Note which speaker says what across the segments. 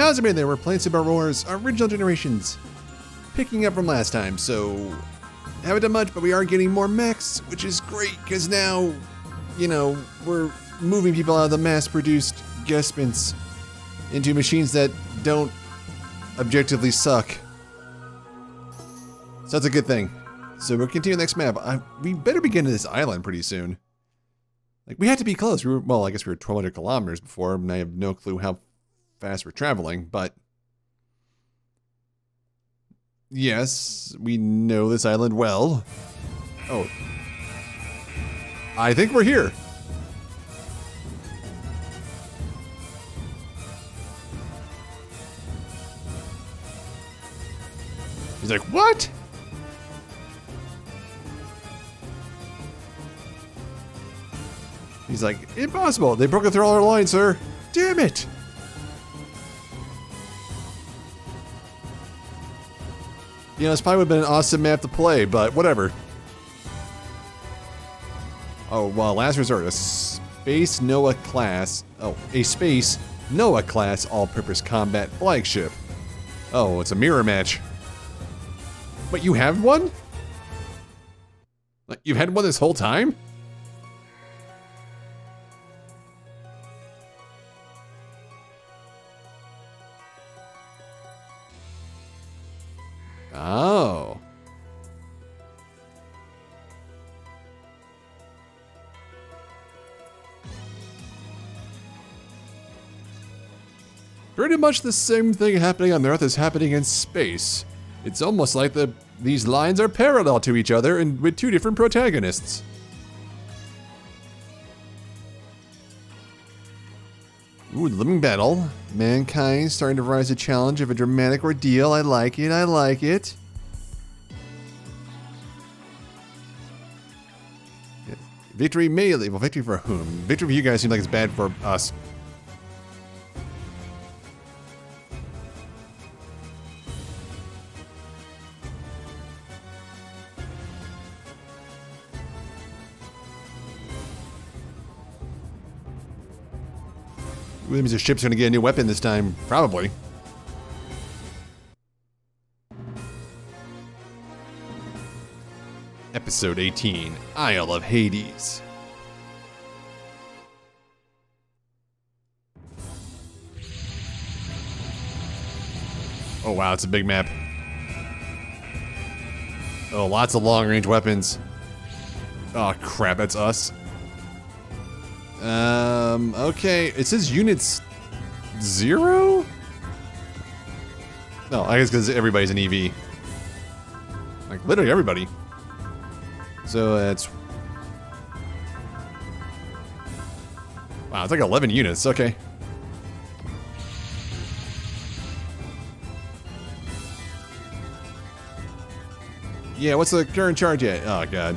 Speaker 1: how's it been there? We're playing Super Wars Original Generations. Picking up from last time, so haven't done much, but we are getting more mechs, which is great, because now, you know, we're moving people out of the mass-produced Gespins into machines that don't objectively suck. So that's a good thing. So we'll continue the next map. I, we better be getting to this island pretty soon. Like, we had to be close. We were, well, I guess we were 1,200 kilometers before, and I have no clue how fast we're traveling, but... Yes, we know this island well. Oh. I think we're here. He's like, what? He's like, impossible. They broke through all our lines, sir. Damn it. You know, this probably would have been an awesome map to play, but whatever. Oh, well, last resort, a Space Noah class. Oh, a Space Noah class all-purpose combat flagship. Oh, it's a mirror match. But you have one? You've had one this whole time? Much the same thing happening on Earth is happening in space. It's almost like the these lines are parallel to each other and with two different protagonists. Ooh, living battle. Mankind starting to rise to challenge of a dramatic ordeal. I like it, I like it. Victory may leave. Well, victory for whom? Victory for you guys seems like it's bad for us. That means the ship's gonna get a new weapon this time. Probably. Episode 18, Isle of Hades. Oh wow, it's a big map. Oh, lots of long-range weapons. Oh crap, that's us. Um, okay, it says units zero? No, I guess because everybody's an EV. Like, literally everybody. So that's... Wow, it's like 11 units, okay. Yeah, what's the current charge at? Oh, God.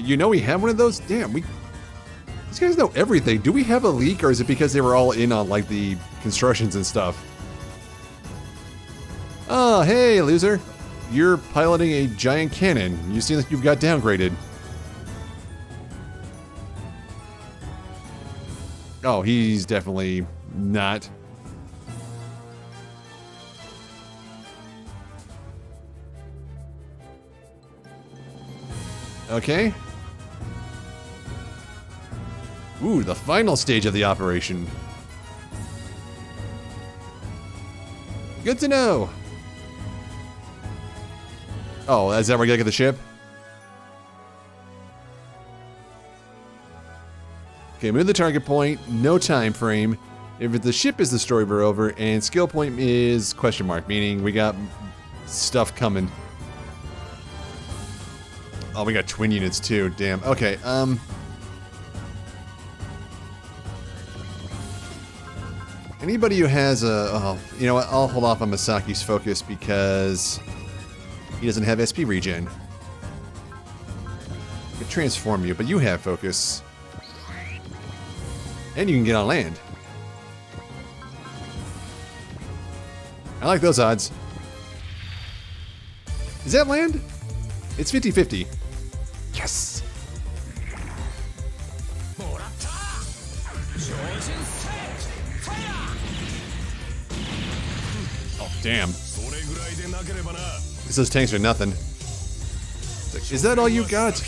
Speaker 1: You know we have one of those? Damn, we... These guys know everything. Do we have a leak, or is it because they were all in on, like, the constructions and stuff? Oh, hey, loser. You're piloting a giant cannon. You seem like you've got downgraded. Oh, he's definitely not. Okay. Ooh, the final stage of the operation. Good to know. Oh, is that where we gotta get the ship? Okay, move the target point, no time frame. If the ship is the story we're over, and skill point is question mark, meaning we got stuff coming. Oh, we got twin units too, damn. Okay, um... Anybody who has a... Oh, you know what, I'll hold off on Masaki's focus because... He doesn't have SP regen. I could transform you, but you have focus. And you can get on land. I like those odds. Is that land? It's 50-50. Yes! Damn.
Speaker 2: He
Speaker 1: says tanks are nothing. Like, Is that all you got?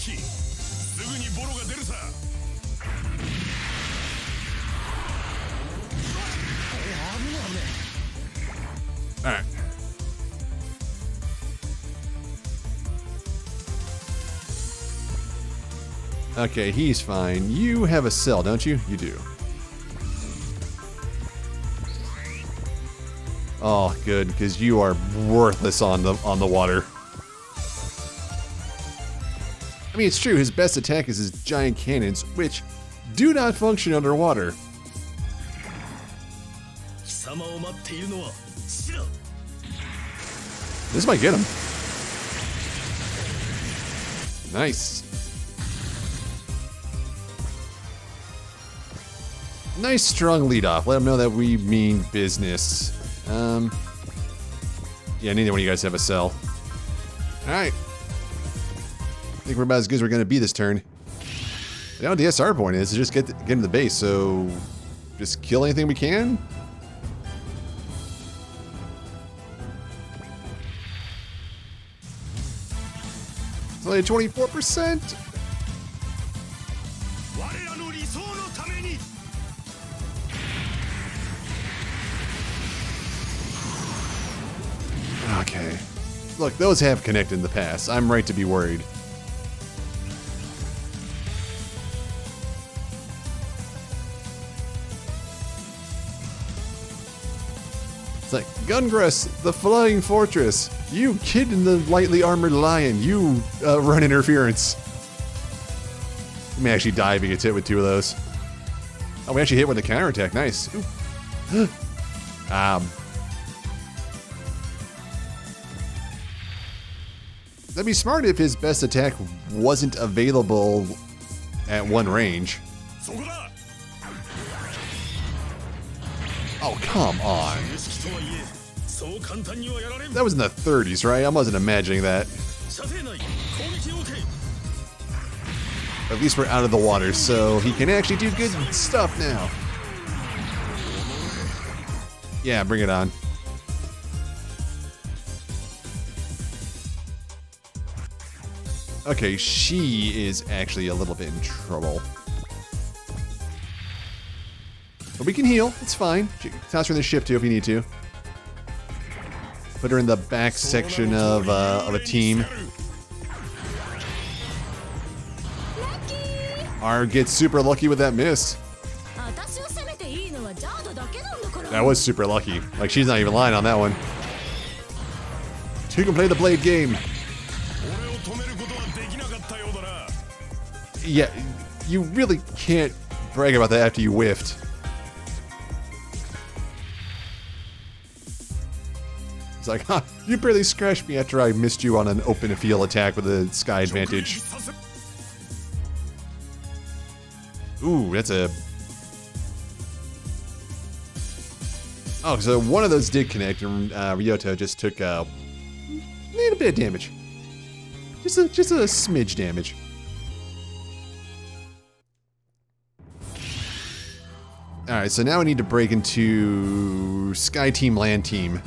Speaker 1: Alright. Okay, he's fine. You have a cell, don't you? You do. Oh, good, because you are worthless on the on the water. I mean, it's true. His best attack is his giant cannons, which do not function underwater. This might get him. Nice. Nice strong lead off. Let him know that we mean business. Um, yeah, neither one of you guys have a cell. Alright. I think we're about as good as we're going to be this turn. The SR point is to just get, get into the base, so just kill anything we can. It's only 24%. Okay. Look, those have connected in the past. I'm right to be worried. It's like, Gungress, the Flying Fortress. You kid in the lightly armored lion. You uh, run interference. We may actually die if he gets hit with two of those. Oh, we actually hit with a counterattack. Nice. Um, That'd be smart if his best attack wasn't available at one range. Oh, come on. That was in the 30s, right? I wasn't imagining that. At least we're out of the water, so he can actually do good stuff now. Yeah, bring it on. Okay, she is actually a little bit in trouble. But we can heal. It's fine. Toss her in the ship, too, if you need to. Put her in the back section of, uh, of a team. Our gets super lucky with that miss. That was super lucky. Like, she's not even lying on that one. Two can play the blade game. Yeah, you really can't brag about that after you whiffed. It's like, huh, you barely scratched me after I missed you on an open field attack with a sky advantage. Ooh, that's a. Oh, so one of those did connect, and uh, Ryoto just took a little bit of damage. Just a just a smidge damage. All right, so now we need to break into Sky Team, Land Team.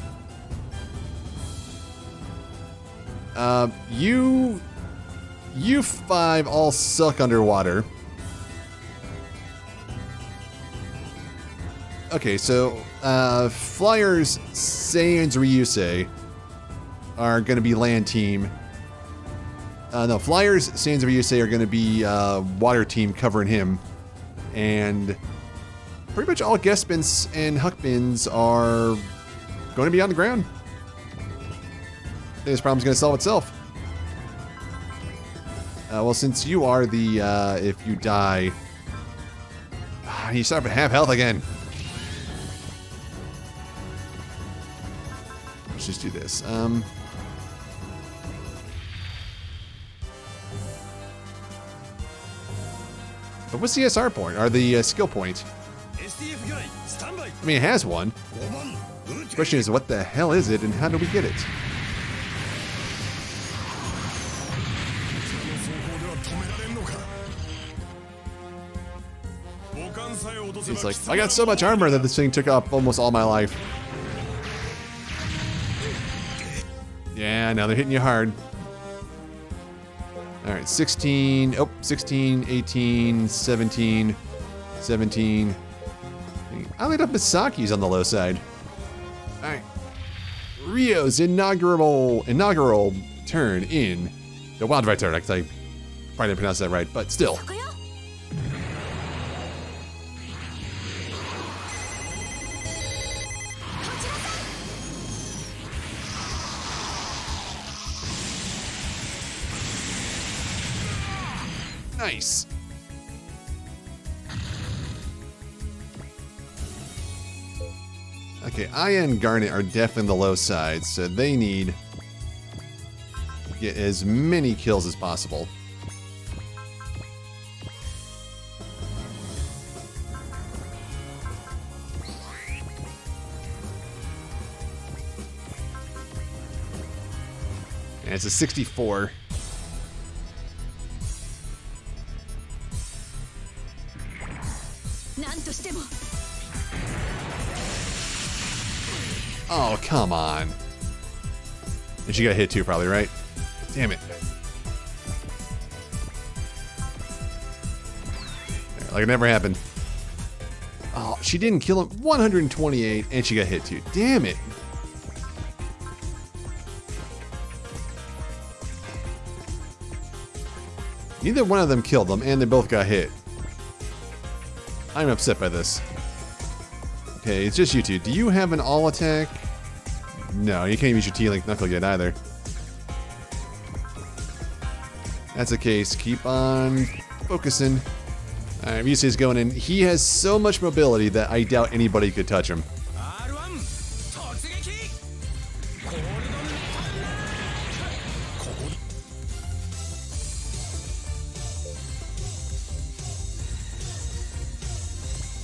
Speaker 1: Uh, you, you five all suck underwater. Okay, so uh, Flyers, Saiyans, Ryusei are going to be land team. Uh, no, Flyers, Saiyans, Ryusei are going to be uh, water team covering him. And pretty much all Gespins and Huckebeins are going to be on the ground. This problem's going to solve itself. Uh, well, since you are the, uh, if you die, you start to have health again. Let's just do this. Um, but what's the SR point? Or the uh, skill point? I mean, it has one. The question is, what the hell is it and how do we get it? He's like, I got so much armor that this thing took up almost all my life. Yeah, now they're hitting you hard. All right, 16, oh, 16, 18, 17, 17, I ended up Masaki's on the low side. All right. Rio's inaugural inaugural turn in the Wild Ride turn. I probably didn't pronounce that right, but still. Nice. Okay, Aya and Garnet are definitely the low side, so they need get as many kills as possible. And it's a 64. Come on. And she got hit too, probably, right? Damn it. Like it never happened. Oh, she didn't kill him. 128, and she got hit too. Damn it. Neither one of them killed them, and they both got hit. I'm upset by this. Okay, it's just you two. Do you have an all attack? No, you can't use your T-Link Knuckle yet either. That's the case. Keep on focusing. Alright, is going in. He has so much mobility that I doubt anybody could touch him.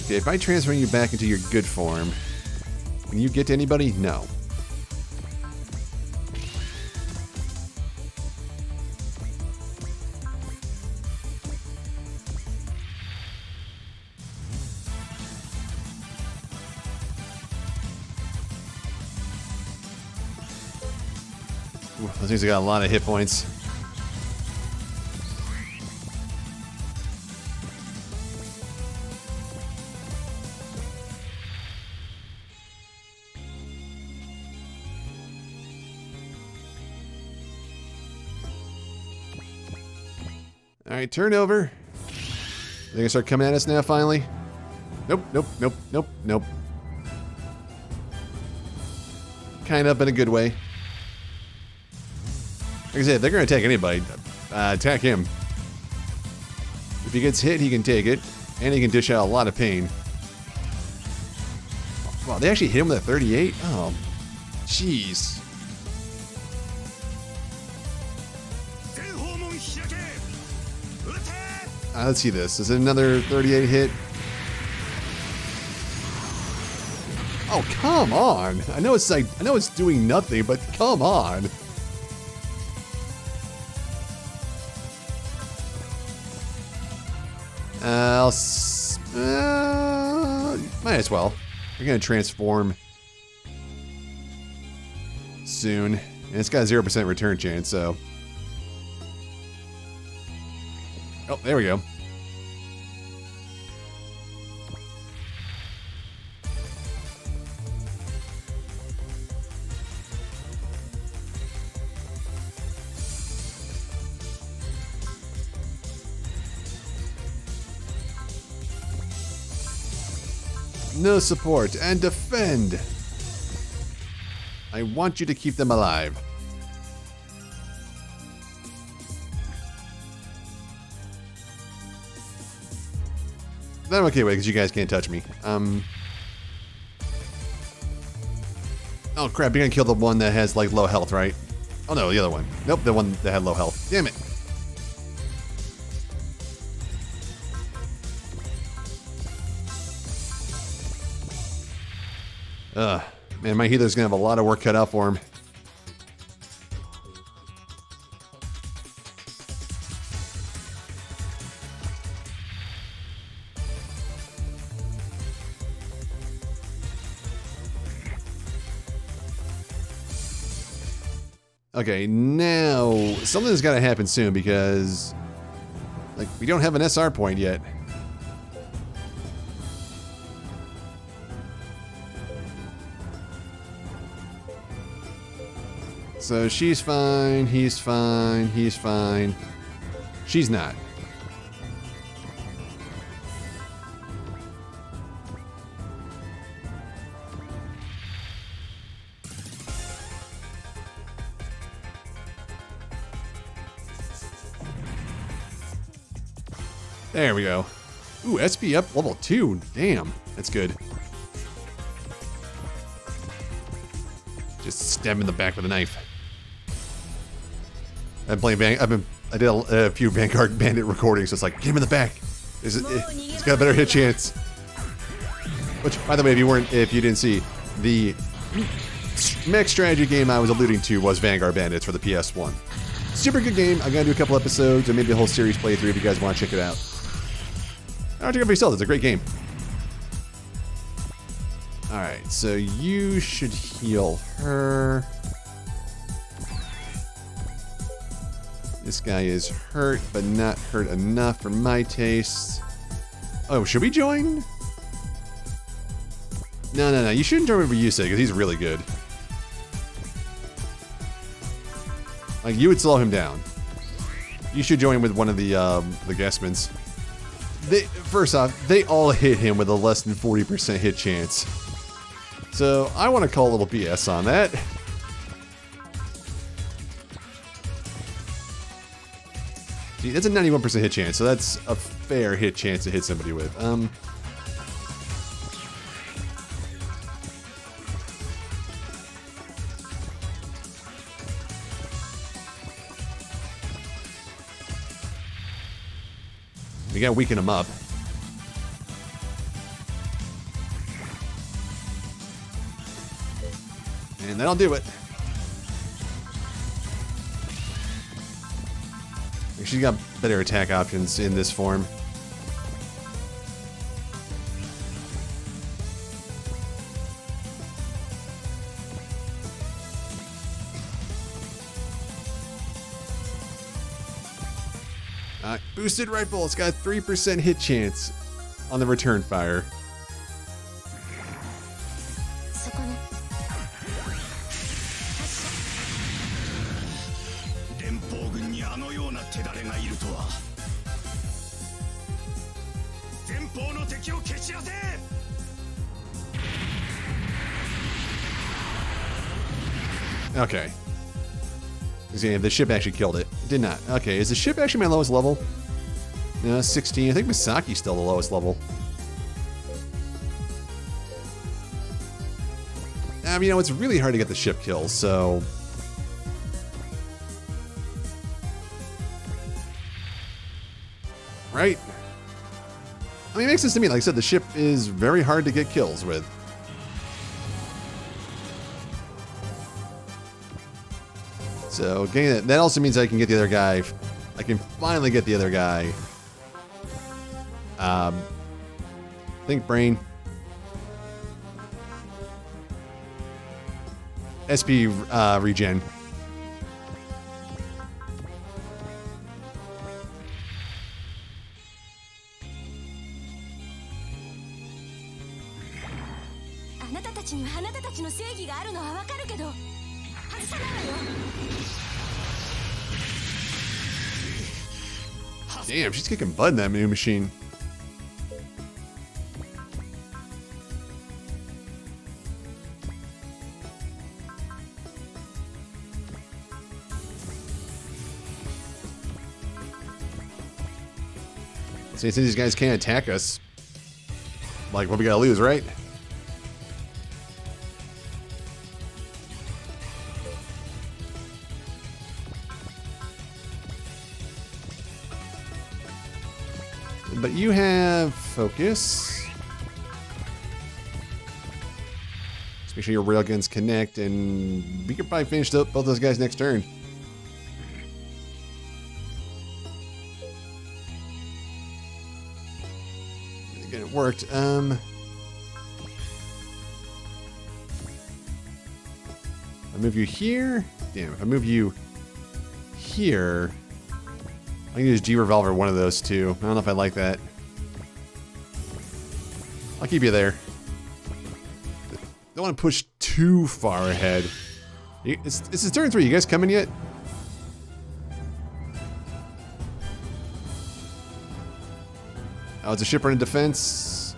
Speaker 1: Okay, if I transfer you back into your good form, can you get to anybody? No. Have got a lot of hit points. All right, turnover. They're gonna start coming at us now, finally? Nope, nope, nope, nope, nope. Kind of in a good way. I said, if they're going to attack anybody, uh, attack him. If he gets hit, he can take it, and he can dish out a lot of pain. Wow, they actually hit him with a 38? Oh, jeez. Uh, let's see this. Is it another 38 hit? Oh, come on. I know it's like I know it's doing nothing, but come on. Might as well. We're gonna transform soon, and it's got a zero percent return chance, so. Oh, there we go. No support and defend. I want you to keep them alive. That I'm okay with because you guys can't touch me. Um. Oh crap! You're gonna kill the one that has like low health, right? Oh no, the other one. Nope, the one that had low health. Damn it! my healer's going to have a lot of work cut out for him. Okay, now something's got to happen soon because, like, we don't have an SR point yet. So she's fine, he's fine, he's fine. She's not. There we go. Ooh, SP up level 2. Damn, that's good. Just stab him in the back with a knife. I've been playing Van I've been I did a, a few Vanguard Bandit recordings, so it's like, get him in the back. Is it, it, it's got a better hit chance. Which, by the way, if you weren't, if you didn't see, the mech strategy game I was alluding to was Vanguard Bandits for the PS1. Super good game. I'm gonna do a couple episodes or maybe a whole series playthrough if you guys want to check it out. I'll check it for yourself. It's a great game. All right, so you should heal her. This guy is hurt, but not hurt enough for my taste. Oh, should we join? No, no, no. You shouldn't join with Ryusei because he's really good. Like you would slow him down. You should join with one of the um, the Guestmans. They first off, they all hit him with a less than 40% hit chance. So I want to call a little BS on that. That's a 91% hit chance, so that's a fair hit chance to hit somebody with. Um, we gotta weaken him up. And that'll do it. She's got better attack options in this form. Uh, boosted rifle, it's got 3% hit chance on the return fire. Okay. See, the ship actually killed it. Did not. Okay, is the ship actually my lowest level? No, 16. I think Masaki's still the lowest level. I mean, you know, it's really hard to get the ship killed, so mean, it makes sense to me. Like I said, the ship is very hard to get kills with. So getting that, that also means I can get the other guy. I can finally get the other guy. Um, think brain. SP uh, regen.「kicking butt in that new machine. See, since these guys can't attack us, like, what we gotta lose, right? Focus. Just make sure your railguns connect, and we can probably finish up both those guys next turn. Again, it worked. Um, I move you here. Damn, if I move you here, I can use G Revolver one of those two. I don't know if I like that. I'll keep you there. Don't want to push too far ahead. It's, it's his turn three. You guys coming yet? Oh, it's a ship running defense.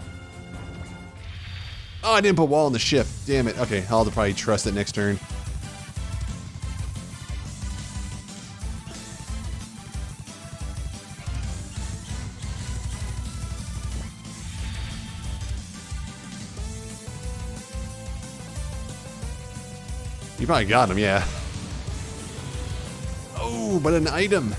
Speaker 1: Oh, I didn't put wall on the ship. Damn it. Okay, I'll probably trust it next turn. Probably got him, yeah. Oh, but an item.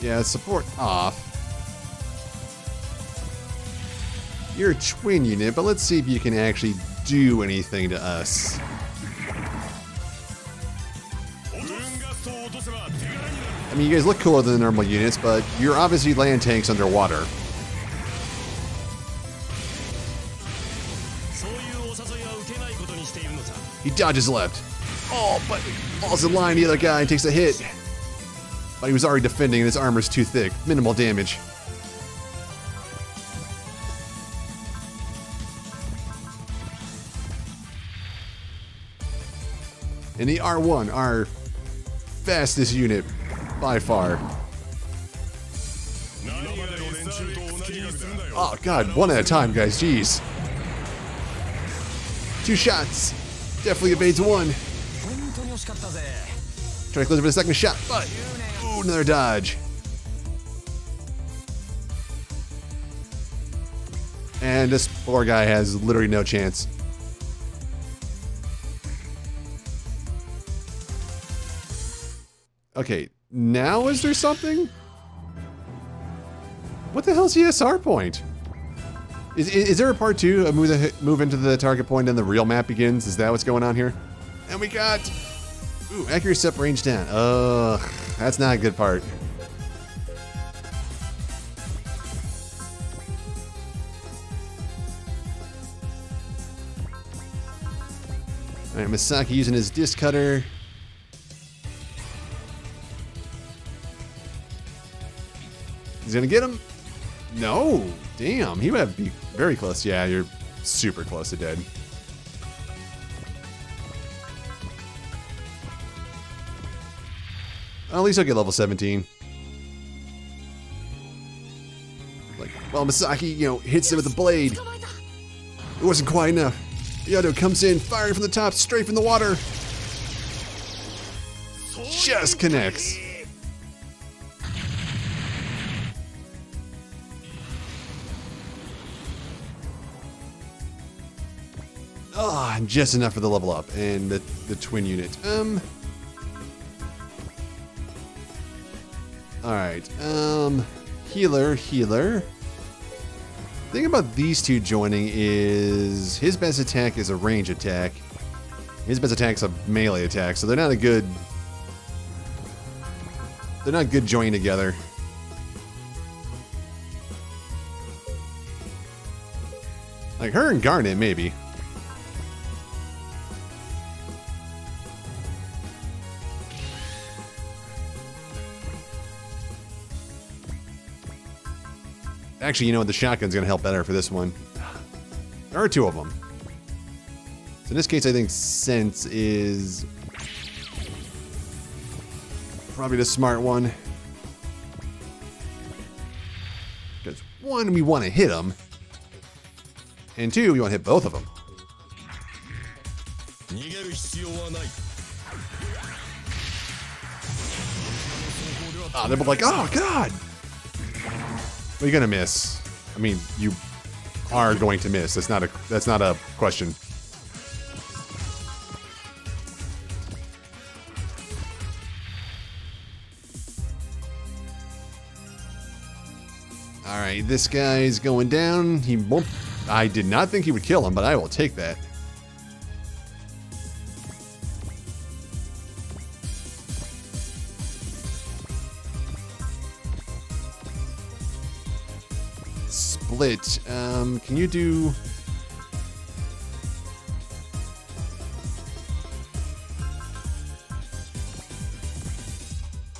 Speaker 1: Yeah, support off. You're a twin unit, but let's see if you can actually do anything to us. mean, you guys look cooler than normal units, but you're obviously land tanks underwater. He dodges left. Oh, but falls in line the other guy and takes a hit. But he was already defending and his armor's too thick. Minimal damage. In the R1, our fastest unit, by far. Oh god, one at a time, guys, jeez. Two shots. Definitely evades one. Trying to close it for the second shot, but ooh, another dodge. And this poor guy has literally no chance. Okay, now is there something? What the hell's ESR point? Is, is, is there a part two? A move, move into the target point and the real map begins? Is that what's going on here? And we got Ooh, accurate step range down. Ugh, that's not a good part. Alright, Masaki using his disc cutter. He's gonna get him. No, damn, he would have be very close. Yeah, you're super close to dead. At least I'll get level 17. Like, well, Masaki, you know, hits him with a blade. It wasn't quite enough. Yodo comes in, firing from the top, straight from the water. Just connects. And just enough for the level up and the, the twin unit. Um. Alright, um. Healer, healer. Thing about these two joining is his best attack is a range attack. His best attack's a melee attack, so they're not a good. They're not good joining together. Like her and Garnet, maybe. Actually, you know what? The shotgun's going to help better for this one. There are two of them. So in this case, I think sense is probably the smart one. Because one, we want to hit them. And two, we want to hit both of them. Ah, oh, they're both like, oh, God! You're gonna miss. I mean, you are going to miss. That's not a. That's not a question. All right, this guy's going down. He. I did not think he would kill him, but I will take that. Split. Um, can you do?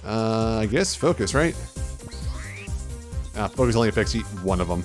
Speaker 1: Uh, I guess focus, right? Ah, focus only affects one of them.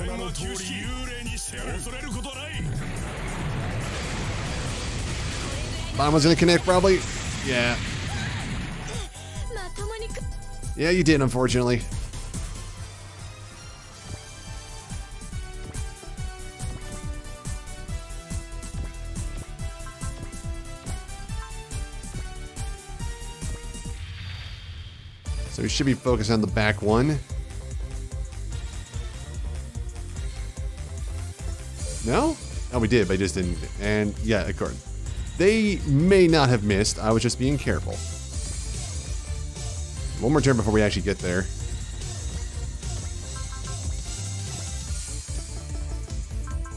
Speaker 2: この程度で所詮は通り幽霊にしてやる恐れることはない
Speaker 1: Bomb was gonna connect probably. Yeah.
Speaker 3: まともにく
Speaker 1: Yeah, you did, unfortunately. So we should be focused on the back one. We did, but I just didn't. And yeah, of course. They may not have missed. I was just being careful. One more turn before we actually get there.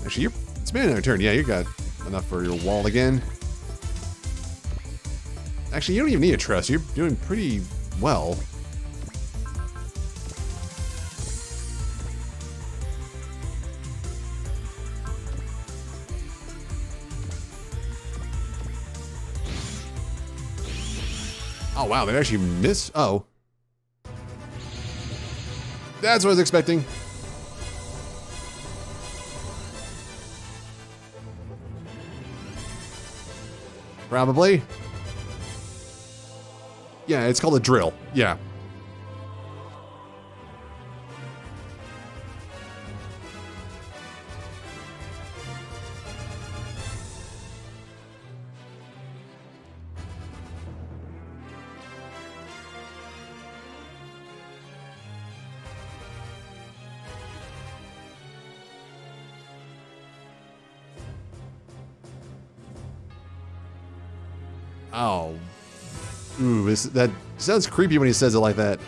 Speaker 1: Actually, you're, it's been another turn. Yeah, you got enough for your wall again. Actually, you don't even need a trust. You're doing pretty well. Wow. They actually missed. Oh. That's what I was expecting. Probably. Yeah, it's called a drill. Yeah. Oh. Ooh, that sounds creepy when he says it like that.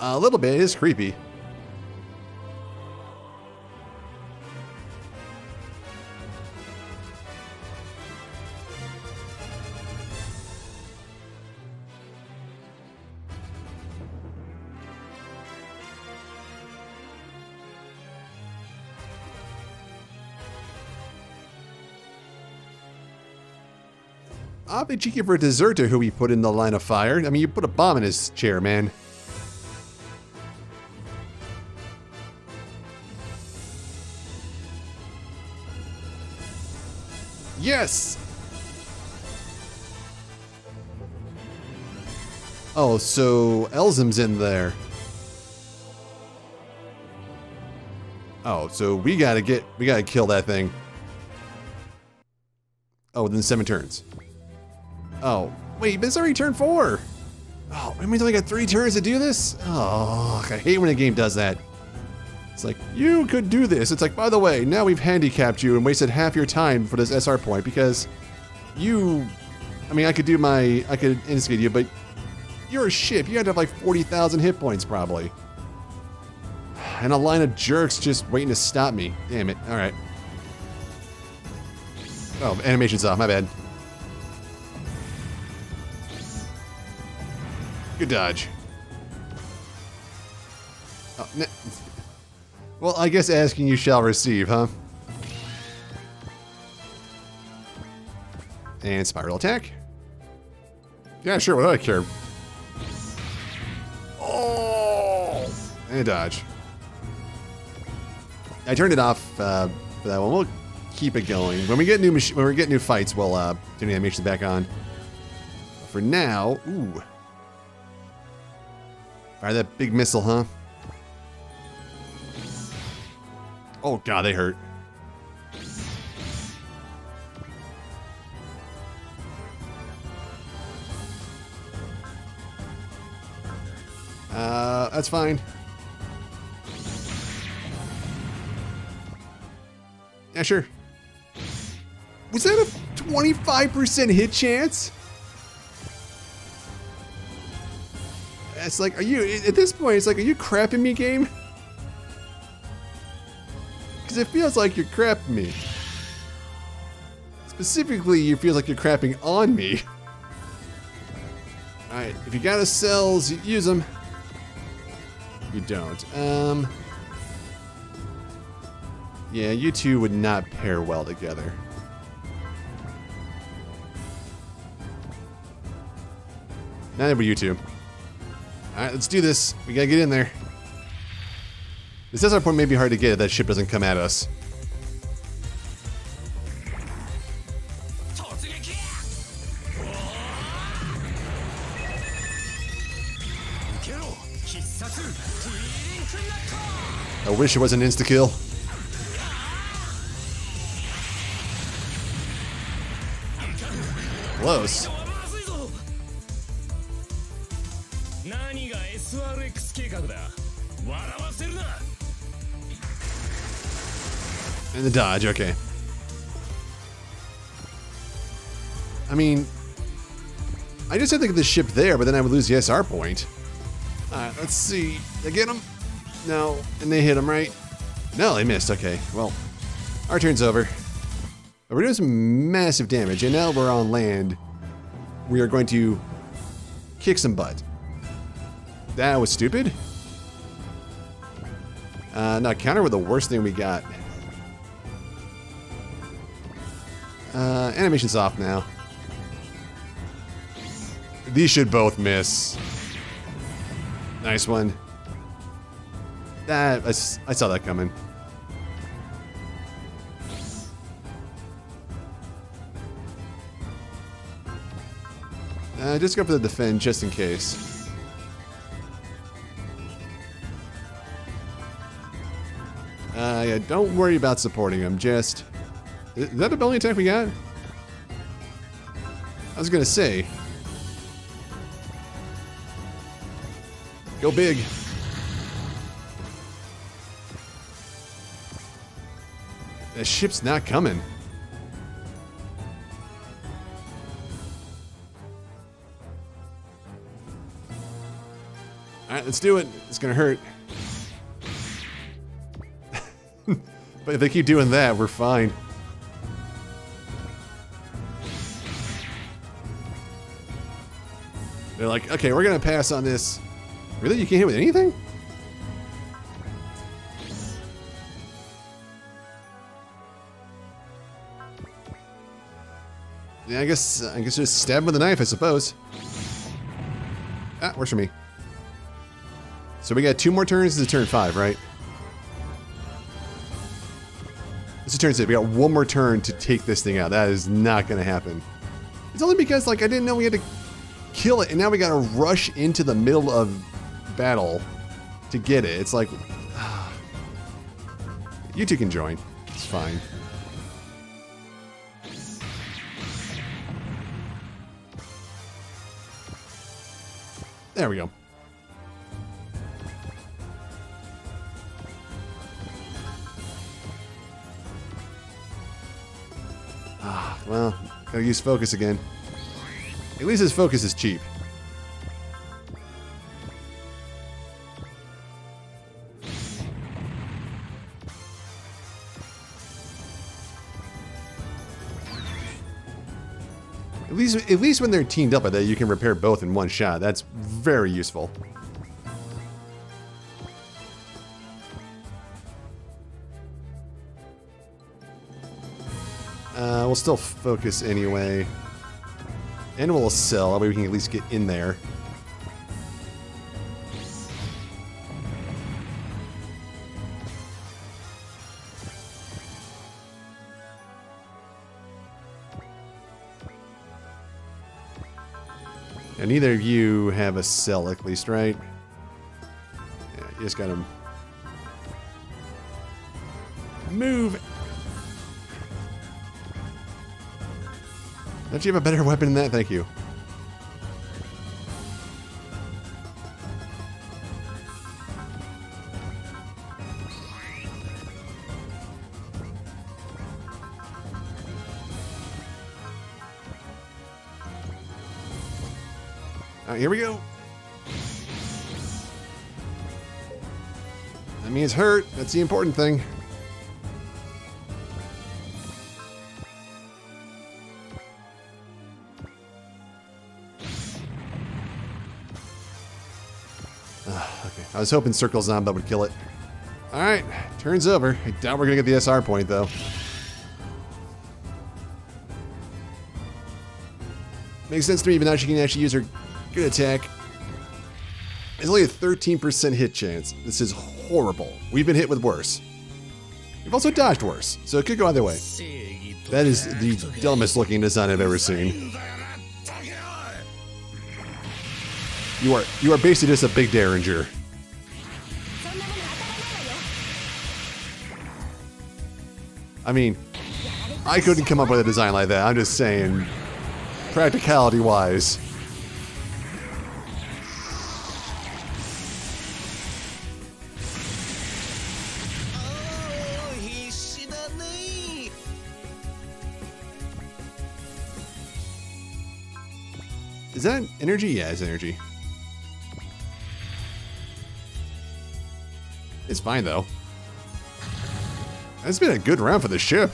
Speaker 1: A little bit. It is creepy. Awfully cheeky for a deserter who we put in the line of fire. I mean, you put a bomb in his chair, man. Yes! Oh, so Elzam's in there. Oh, so we gotta get, we gotta kill that thing. Oh, within seven turns. Oh, wait, but it's already turn four. Oh, I mean, I got three turns to do this? Oh, I hate when a game does that. It's like, you could do this. It's like, by the way, now we've handicapped you and wasted half your time for this SR point because you, I mean, I could do my, I could instigate you, but you're a ship. You had to have like 40,000 hit points probably. And a line of jerks just waiting to stop me. Damn it. All right. Oh, animation's off. My bad. Good dodge. Oh, well, I guess asking you shall receive, huh? And spiral attack. Yeah, sure, what do I care? Oh! And dodge. I turned it off uh, for that one. We'll keep it going. When we get new when we get new fights, we'll uh, turn the animations back on. For now, ooh. Fire that big missile, huh? Oh god, they hurt. Uh, that's fine. Yeah, sure. Was that a 25% hit chance? It's like, are you, at this point, it's like, are you crapping me, game? Because it feels like you're crapping me. Specifically, you feels like you're crapping on me. Alright, if you got a cells, use them. You don't. Um. Yeah, you two would not pair well together. Neither would you two. Alright, let's do this. We gotta get in there. This SR point may be hard to get if that ship doesn't come at us. I wish it was an insta-kill. Close.
Speaker 4: 何が SRX 計画だ笑わせるな
Speaker 1: And the dodge, okay. I mean, I just had to get the ship there, but then I would lose the SR point. Alright, let's see. Did I get him? No. And they hit him, right? No, they missed. Okay, well, our turn's over. But we're doing some massive damage, and now we're on land. We are going to kick some butt. That was stupid. Uh, no, counter with the worst thing we got. Uh, animation's off now. These should both miss. Nice one. That I saw that coming. Uh, just go for the defend just in case. Don't worry about supporting him. Just is that the only attack we got? I was gonna say. Go big. The ship's not coming. Alright, let's do it. It's gonna hurt. But if they keep doing that, we're fine. They're like, okay, we're gonna pass on this. Really? You can't hit with anything? Yeah, I guess I guess just stab him with a knife, I suppose. Ah, works for me. So we got two more turns. to turn five, right? Turn six. We got one more turn to take this thing out. That is not going to happen. It's only because, like, I didn't know we had to kill it, and now we got to rush into the middle of battle to get it. It's like, you two can join. It's fine. There we go. Use focus again. At least his focus is cheap. At least, at least when they're teamed up like that, you can repair both in one shot. That's very useful. we'll still focus anyway. And we'll sell, that way we can at least get in there. And neither of you have a cell, at least, right? Yeah, you just got him Don't you have a better weapon than that? Thank you. Here we go. That means hurt. That's the important thing. I was hoping Circle Zamber would kill it. Alright, turn's over. I doubt we're gonna get the SR point though. Makes sense to me, but now she can actually use her good attack. It's only a 13% hit chance. This is horrible. We've been hit with worse. We've also dodged worse, so it could go either way. That is the dumbest looking design I've ever seen. You are you are basically just a big derringer. I mean, I couldn't come up with a design like that. I'm just saying, practicality wise. Is that energy? Yeah, it's energy. It's fine though. It's been a good round for the ship.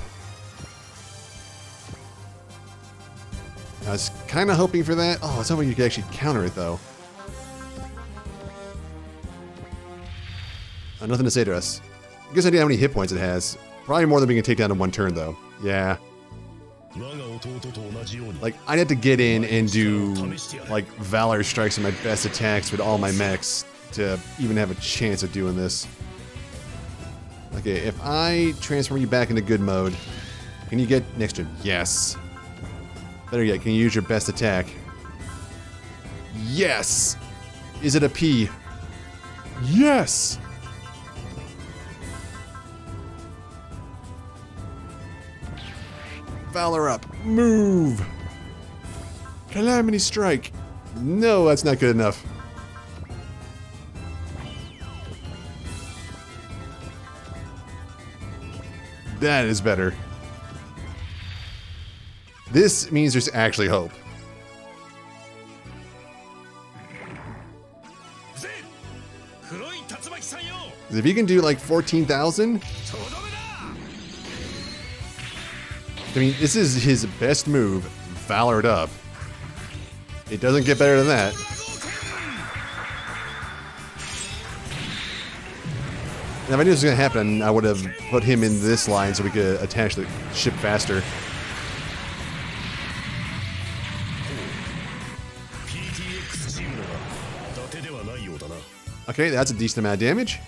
Speaker 1: I was kind of hoping for that. Oh, I was hoping you could actually counter it, though. Uh, nothing to say to us. I guess I didn't have any hit points it has. Probably more than we can take down in one turn, though. Yeah. Like, I'd have to get in and do, like, Valor strikes and my best attacks with all my mechs to even have a chance of doing this. Okay, if I transform you back into good mode, can you get next to Yes. Better yet, can you use your best attack? Yes! Is it a P? Yes! Valor up. Move! Calamity Strike. No, that's not good enough. That is better. This means there's actually hope. If you can do like 14,000, I mean, this is his best move, Valored Up. It doesn't get better than that. If I knew this was going to happen, I would have put him in this line so we could attach the ship faster. Okay, that's a decent amount of damage.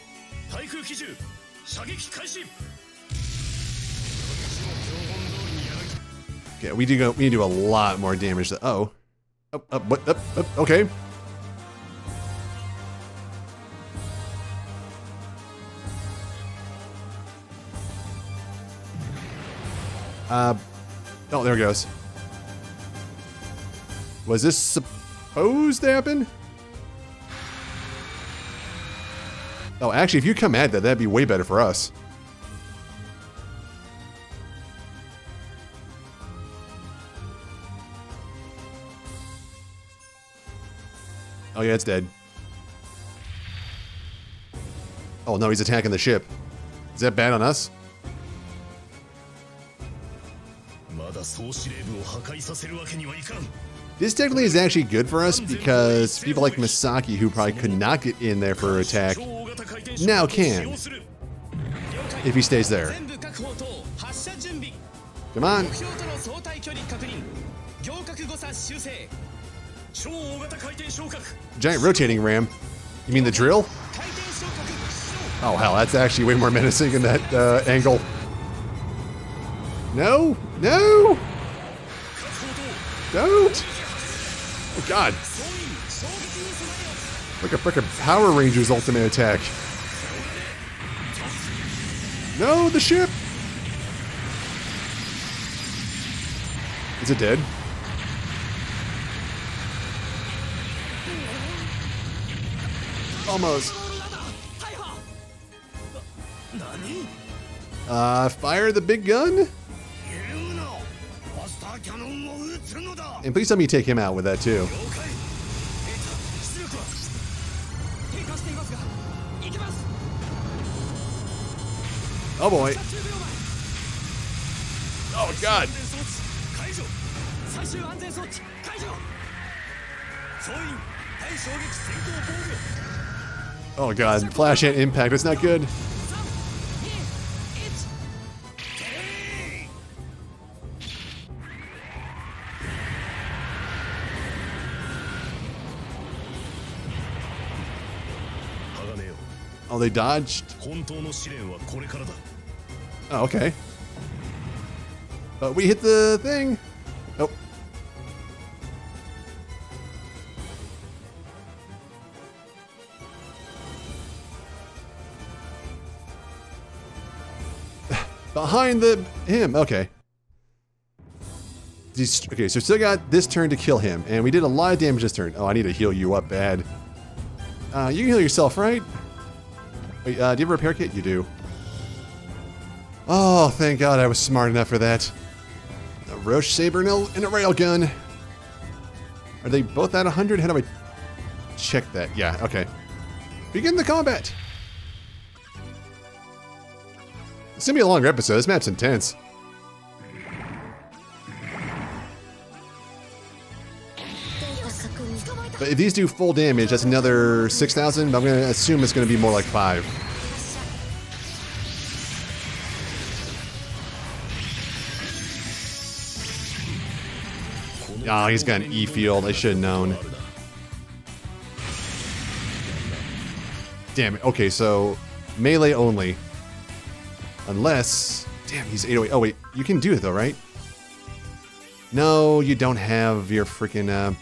Speaker 1: Okay, we do go. We do a lot more damage. Oh. oh, oh, what? oh, oh okay. Uh, oh, there it goes. Was this supposed to happen? Oh, actually, if you come at that, that'd be way better for us. Oh yeah, it's dead. Oh no, he's attacking the ship. Is that bad on us? This technically is actually good for us because people like Masaki, who probably could not get in there for attack, now can. If he stays there. Come on. Giant rotating ram. You mean the drill? Oh, hell, that's actually way more menacing in that uh, angle. No! No! Don't!
Speaker 5: Oh god!
Speaker 1: Like a freaking Power Rangers ultimate attack. No, the ship! Is it dead? Almost. Uh, fire the big gun? And please let me take him out with that too. Oh boy. Oh god. Oh god, flash and impact, that's not good. Oh, they dodged. Oh, okay. But we hit the thing. Nope. Behind the him. Okay. Dest okay, so still got this turn to kill him, and we did a lot of damage this turn. Oh, I need to heal you up bad. Uh, you can heal yourself, right? Wait, uh, do you have a repair kit? You do. Oh, thank God I was smart enough for that. A Roche Saber and a, Railgun. Are they both at 100? How do I check that? Yeah, okay. Begin the combat! It's gonna be a longer episode. This map's intense. If these do full damage, that's another 6,000. But I'm gonna assume it's gonna be more like 5. Oh, he's got an E field. I should have known. Damn it. Okay, so melee only. Unless. Damn, he's 808. Oh, wait. You can do it, though, right? No, you don't have your freaking. Uh,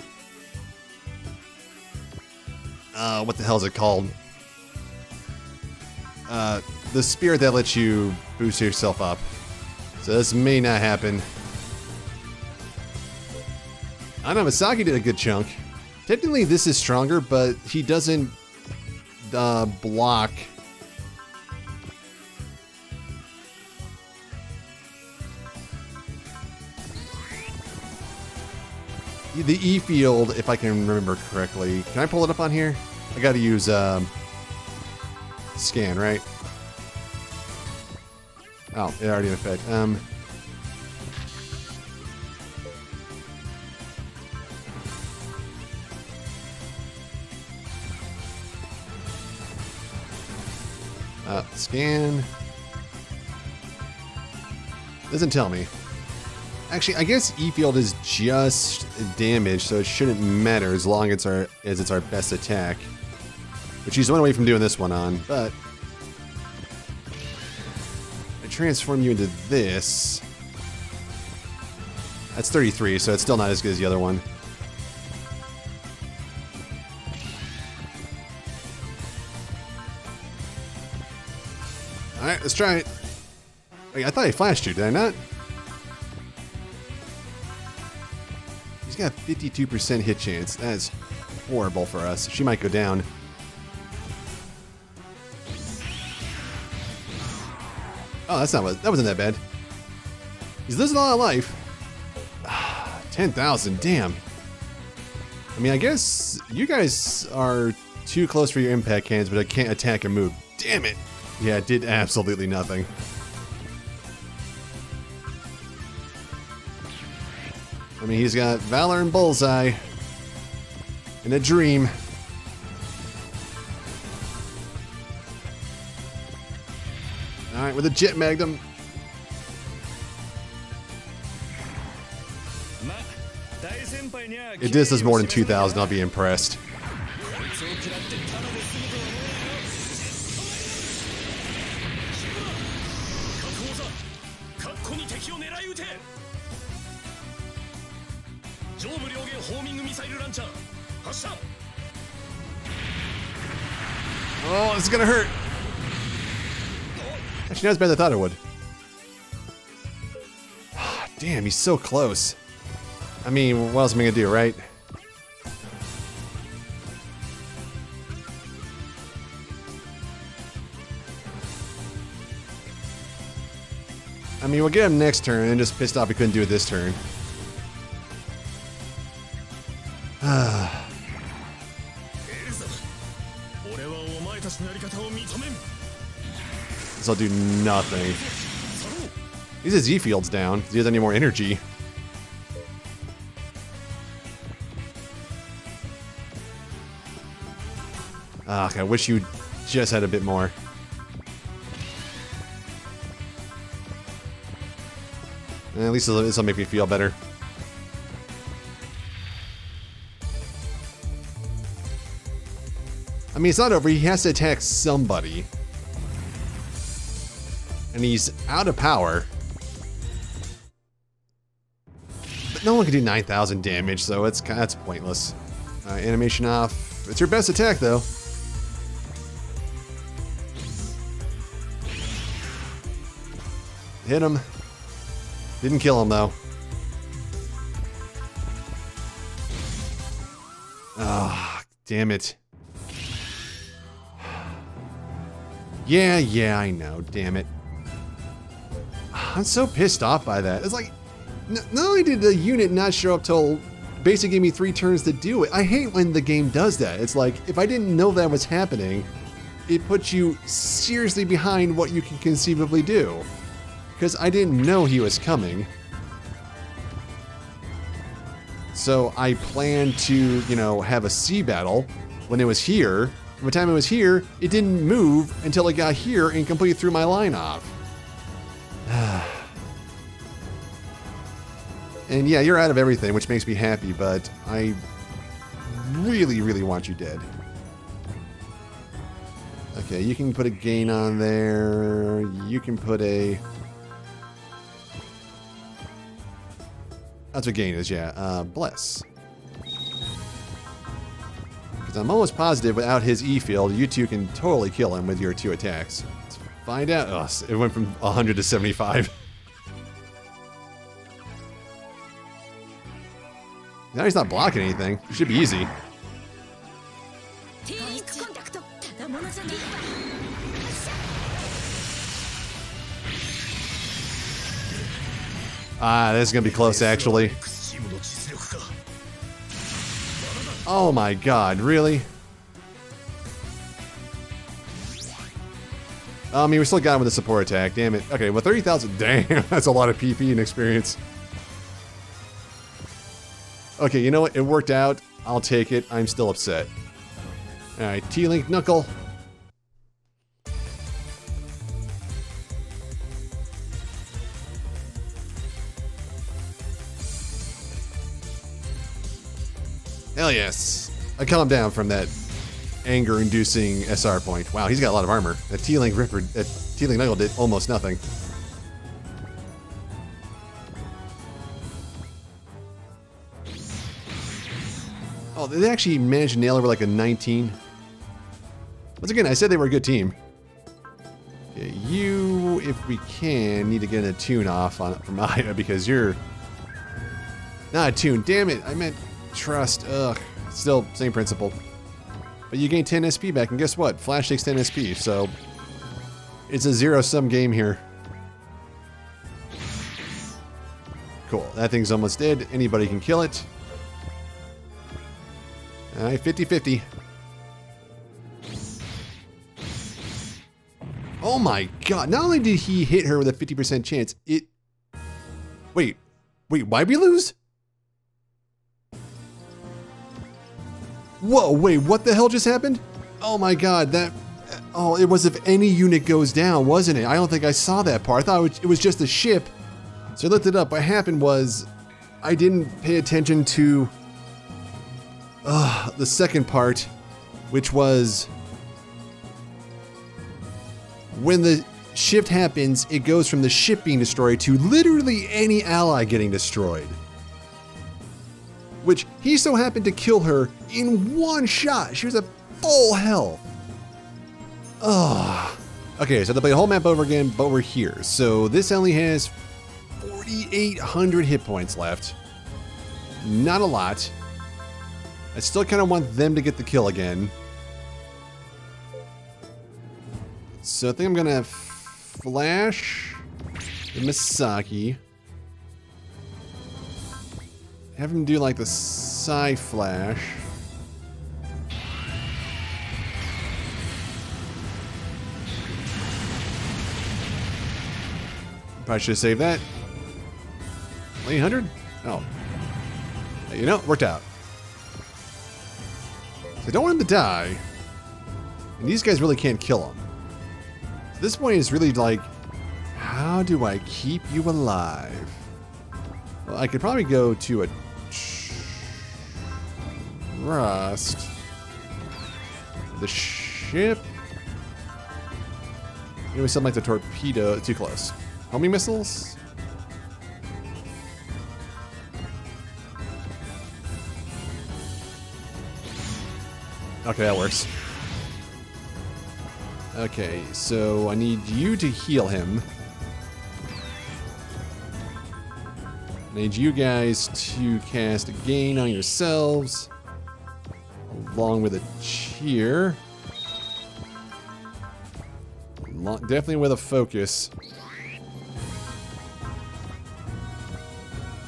Speaker 1: uh, what the hell is it called? Uh, the spirit that lets you boost yourself up. So this may not happen. I know Anamasaki did a good chunk. Technically, this is stronger, but he doesn't uh, block. The E field, if I can remember correctly. Can I pull it up on here? I gotta use um, scan, right? Oh, it already in effect. Um, Uh, scan. Doesn't tell me. Actually, I guess E field is just damage, so it shouldn't matter as long as, it's our, as it's our best attack. Which he's one away from doing this one on, but... I transform you into this. That's 33, so it's still not as good as the other one. Alright, let's try it. Wait, I thought I flashed you, did I not? He's 52% hit chance. That is horrible for us. She might go down. Oh, that's not what, that wasn't that bad. He's losing a lot of life. 10,000, damn. I mean, I guess you guys are too close for your impact cannons, but I can't attack and move. Damn it. Yeah, it did absolutely nothing. I mean, he's got Valor and Bullseye. And a dream. Alright, with a Jet Magnum. If this is more than 2,000, I'll be impressed. Actually, not as bad as I thought it would. Damn, he's so close. I mean, what else am I gonna do, right? I mean, we'll get him next turn and just pissed off he couldn't do it this turn. This will do nothing.
Speaker 5: サロー
Speaker 1: He's his Z field's down. He have any more energy. Ah, I wish you just had a bit more. Eh, At least this will make me feel better. I mean, it's not over. He has to attack somebody. And he's out of power. But no one can do 9,000 damage, so it's that's pointless. Uh, animation off. It's your best attack, though. Hit him. Didn't kill him, though. Ah, damn it. Yeah, yeah, I know. Damn it. I'm so pissed off by that. It's like, not only did the unit not show up till basically gave me three turns to do it. I hate when the game does that. It's like if I didn't know that was happening, it puts you seriously behind what you can conceivably do. Because I didn't know he was coming. So I planned to, you know, have a sea battle when it was here. By the time it was here, it didn't move until it got here and completely threw my line off. And yeah, you're out of everything, which makes me happy, but I really, really want you dead. Okay, you can put a gain on there. You can put a. That's what gain is, yeah. Uh, bless. Because I'm almost positive without his E field, you two can totally kill him with your two attacks. Let's find out. Oh, it went from 100 to 75. Now he's not blocking anything. It should be easy. Ah, this is going to be close, actually. Oh my god, really? I mean, we still got him with a support attack, damn it. Okay, well, 30,000, damn, that's a lot of PP and experience. Okay, you know what? It worked out. I'll take it. I'm still upset. Alright, T-Link Knuckle. Hell yes. I calmed down from that anger-inducing SR point. Wow, he's got a lot of armor. That T-Link Ripper, that T-Link Knuckle did almost nothing. Oh, they actually managed to nail over like a 19. Once again, I said they were a good team. Okay, you, if we can, need to get a tune off on from Aya because you're not a tune. Damn it, I meant trust. Ugh. Still, same principle. But you gain 10 SP back, and guess what? Flash takes 10 SP, so it's a zero-sum game here. Cool. That thing's almost dead. Anybody can kill it. Alright, 50-50. Oh my god. Not only did he hit her with a 50% chance, it... Wait. Wait, why'd we lose? Whoa, wait, what the hell just happened? Oh my god, that... Oh, it was if any unit goes down, wasn't it? I don't think I saw that part. I thought it was just a ship. So I looked it up. What happened was I didn't pay attention to uh, the second part, which was when the shift happens, it goes from the ship being destroyed to literally any ally getting destroyed. which he so happened to kill her in one shot. She was at full health. Oh. Okay, so they play the whole map over again, but we're here. So this only has 4,800 hit points left. Not a lot. I still kind of want them to get the kill again. So I think I'm gonna flash the Masaki. Have him do like the Cyflash. Probably should have saved that. 800? Oh. You know, worked out. So I don't want him to die. And these guys really can't kill him. So this point is really like, how do I keep you alive? Well, I could probably go to a rust. The ship. Maybe something like the torpedo. Too close. Homing missiles? Okay, that works. Okay, so I need you to heal him. I need you guys to cast a gain on yourselves. Along with a cheer. Definitely with a focus.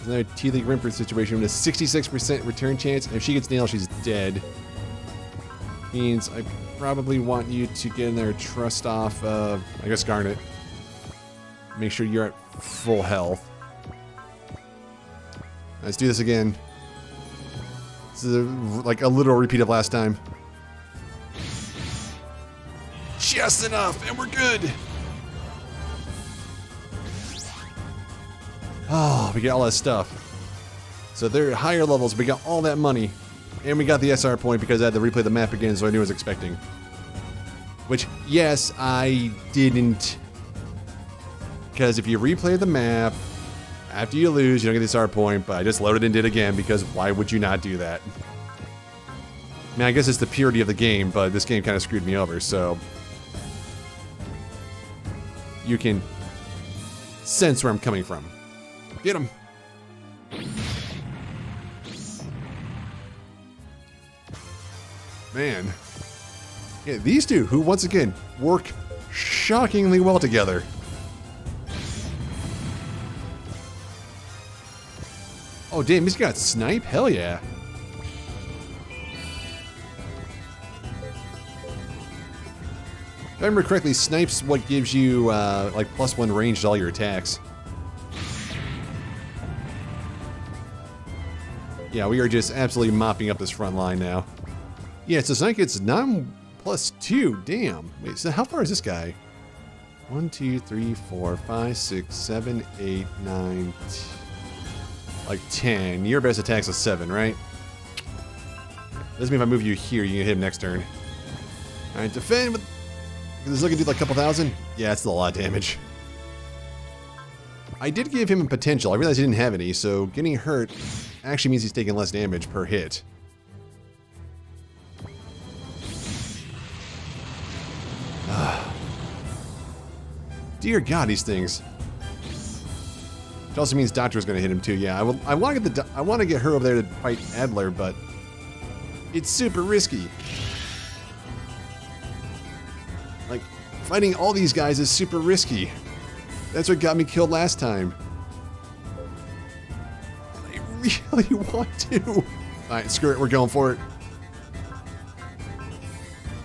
Speaker 1: Another T-Link Ripper situation with a 66% return chance. And if she gets nailed, she's dead. Means I probably want you to get in there, trust off, uh, I guess Garnet. Make sure you're at full health. Let's do this again. This is a, like a literal repeat of last time. Just enough, and we're good. Oh, we got all that stuff. So they're higher levels. We got all that money. And we got the SR point because I had to replay the map again, so I knew I was expecting. Which, yes, I didn't. Because if you replay the map, after you lose, you don't get the SR point, but I just loaded and did again because why would you not do that? I mean, I guess it's the purity of the game, but this game kind of screwed me over, so. You can sense where I'm coming from. Get him. Man. Yeah, these two, who once again work shockingly well together. Oh, damn, he's got snipe? Hell yeah. If I remember correctly, snipe's what gives you, uh, like, plus one range to all your attacks. Yeah, we are just absolutely mopping up this front line now. Yeah, so Sonic gets 9 plus 2. Damn. Wait, so how far is this guy? 1, 2, 3, 4, 5, 6, 7, 8, 9, t- like 10. Your best attack's a 7, right? Doesn't mean if I move you here, you can hit him next turn. Alright, defend with... Is looking to do like a couple thousand? Yeah, still a lot of damage. I did give him a potential. I realized he didn't have any, so getting hurt actually means he's taking less damage per hit. Dear God, these things. It also means Doctor's going to hit him too. Yeah, I, will, I want to get the I want to get her over there to fight Adler, but it's super risky. Like fighting all these guys is super risky. That's what got me killed last time. I really want to. All right, screw it. We're going for it.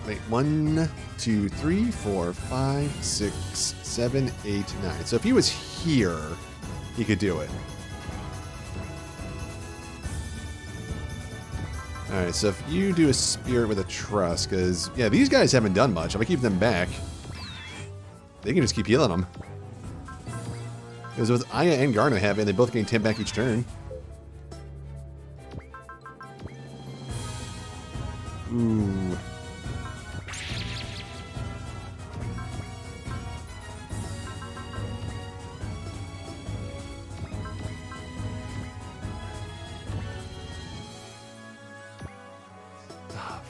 Speaker 1: Wait, one, two, three, four, five, six, seven, eight, nine. So if he was here, he could do it. Alright, so if you do a spirit with a trust, because, yeah, these guys haven't done much. If I keep them back, they can just keep healing them. Because with Aya and Garna have it, they both gain 10 back each turn. Ooh.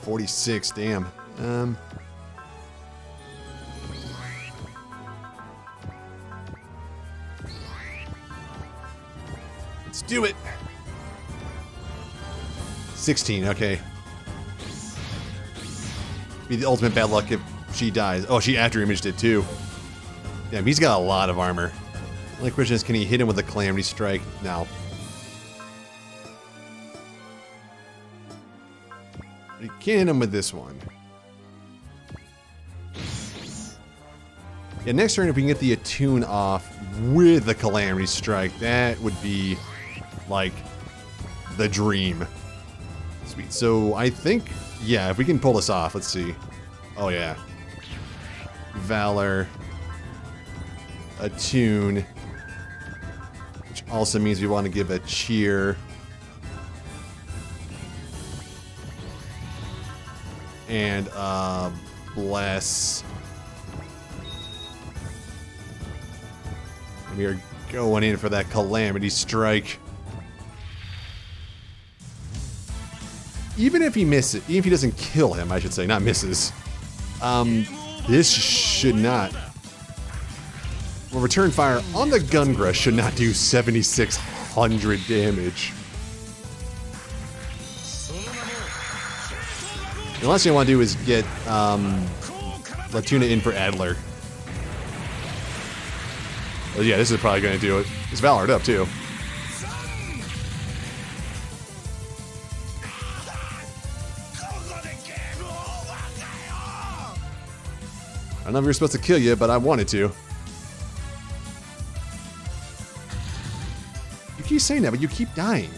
Speaker 1: 46, damn. Um, let's do it. 16, okay. Be the ultimate bad luck if she dies. Oh, she after imaged it too. Damn, he's got a lot of armor. Only question is, can he hit him with a calamity strike? No. But he can hit him with this one. Yeah, next turn, if we can get the attune off with the calamity strike, that would be like the dream. Sweet. So I think, yeah, if we can pull this off, let's see. Oh yeah. Valor. Attune. Which also means we want to give a cheer. And uh bless. We are going in for that calamity strike. even if he misses, even if he doesn't kill him, I should say, not misses, um, this should not. Well, return fire on the Gungra should not do 7,600 damage. The last thing I want to do is get um, Latooni in for Adler. Oh, yeah, this is probably going to do it. It's Valored up, too. I don't know if we were supposed to kill you, but I wanted to. You keep saying that, but you keep dying.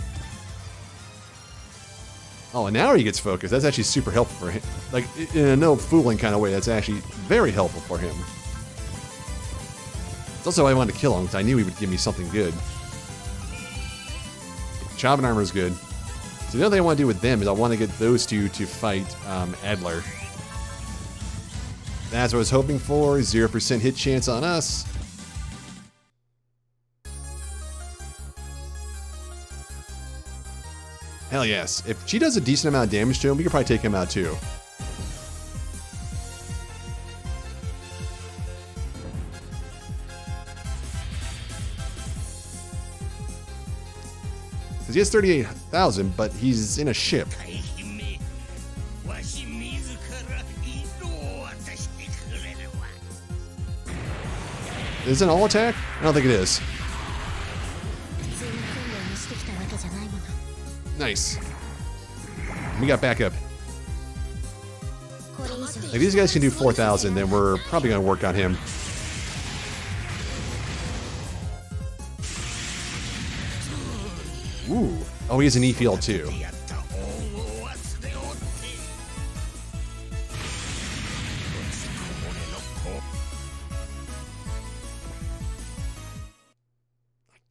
Speaker 1: Oh, and now he gets focused. That's actually super helpful for him. Like, in a no fooling kind of way, that's actually very helpful for him. It's also why I wanted to kill him, because I knew he would give me something good. Chop and armor is good. So the other thing I want to do with them is I want to get those two to fight um, Adler. That's what I was hoping for. 0% hit chance on us. Hell yes. If she does a decent amount of damage to him, we could probably take him out too. Because he has 38,000, but he's in a ship. Is it an all attack? I don't think it is. Nice. We got backup. If these guys can do 4,000, then we're probably going to work on him. Ooh. Oh, he has an E-field too.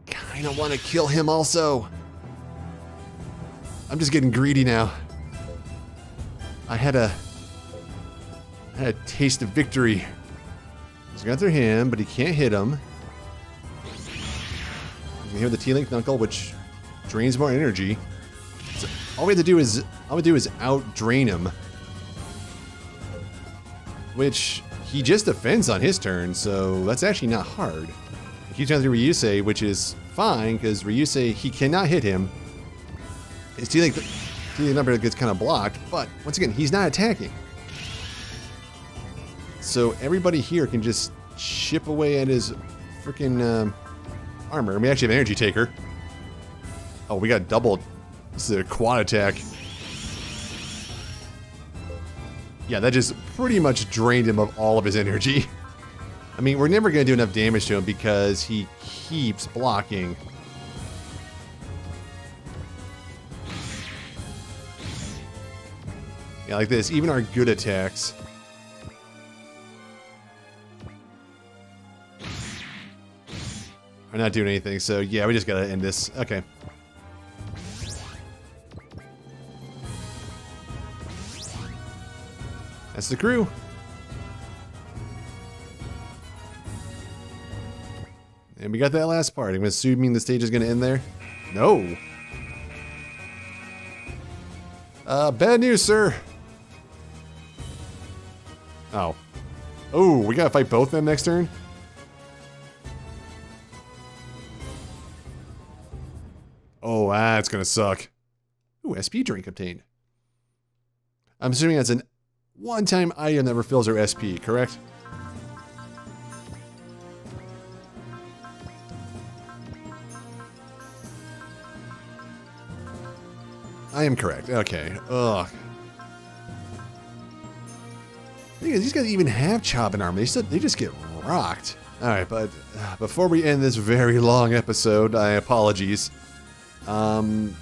Speaker 2: I kind
Speaker 1: of want to kill him also. I'm just getting greedy now. I had a... I had a taste of victory. He's going through him, but he can't hit him. Can hear the T-Link Knuckle, which drains more energy. So all we have to do is all we do is out drain him. Which he just defends on his turn, so that's actually not hard. He going through Ryusei, which is fine, because Ryusei, he cannot hit him. His T-Link T-Link number gets kind of blocked, but once again, he's not attacking. So everybody here can just chip away at his freaking um, armor. We actually have an energy taker. Oh, we got double. This is a quad attack. Yeah, that just pretty much drained him of all of his energy. I mean, we're never going to do enough damage to him because he keeps blocking. Yeah, like this. Even our good attacks. Are not doing anything, so yeah, we just gotta end this. Okay. That's the crew. And we got that last part. I'm assuming the stage is gonna end there. No. Uh, bad news, sir. Oh. Oh, we gotta fight both of them next turn? Oh, that's gonna suck. Ooh, SP drink obtained. I'm assuming that's an one-time item that refills our SP, correct? I am correct. Okay. Ugh. These guys even have Chobham armor. They, still, they just get rocked. Alright, but uh, before we end this very long episode, I apologies. Um.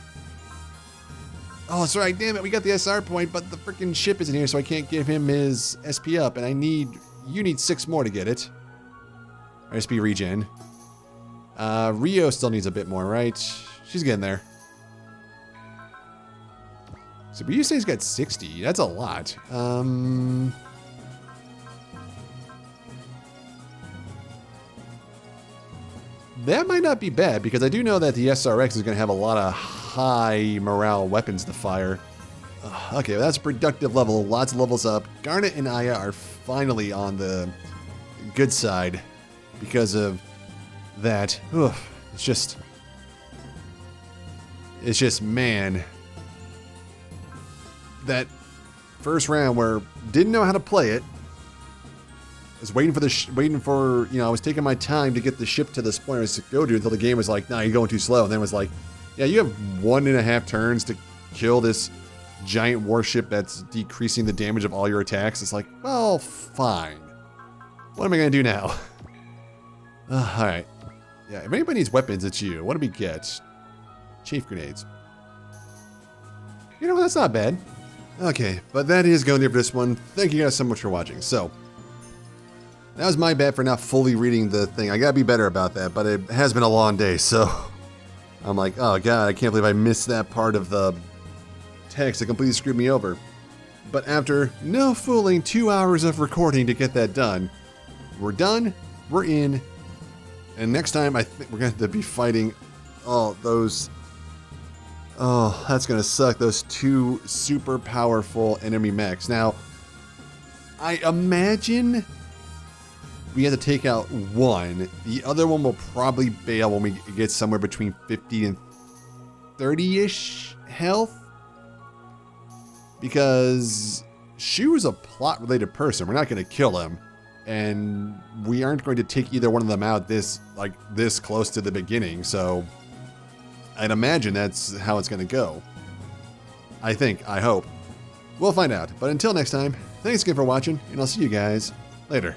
Speaker 1: Oh, that's right. Damn it. We got the SR point, but the freaking ship isn't here, so I can't give him his SP up. And I need. You need six more to get it. SP regen. Uh, Rio still needs a bit more, right? She's getting there. So, but you say he's got 60. That's a lot. Um. That might not be bad because I do know that the SRX is going to have a lot of high morale weapons to fire. Okay, that's productive level. Lots of levels up. Garnet and Aya are finally on the good side because of that. Ugh, it's just. It's just, man. That first round where didn't know how to play it was waiting for the sh- waiting for you know I was taking my time to get the ship to this point I was to go to until the game was like, nah, you're going too slow. And then it was like, yeah, you have one and a half turns to kill this giant warship that's decreasing the damage of all your attacks. It's like, well, fine. What am I gonna do now? Uh, all right. Yeah, if anybody needs weapons, it's you. What do we get? Chaff grenades. You know, that's not bad. Okay, but that is going to be for this one. Thank you guys so much for watching. So, that was my bad for not fully reading the thing. I gotta be better about that, but it has been a long day, so I'm like, oh god, I can't believe I missed that part of the text. It completely screwed me over. But after no fooling two hours of recording to get that done, we're done, we're in, and next time I think we're to have to be fighting oh those oh that's gonna suck those two super powerful enemy mechs. Now I imagine we have to take out one. The other one will probably bail when we get somewhere between 50 and 30-ish health. Because Shu is a plot-related person. We're not going to kill him. And we aren't going to take either one of them out this, like, this close to the beginning. So I'd imagine that's how it's going to go. I think. I hope. We'll find out. But until next time, thanks again for watching, and I'll see you guys later.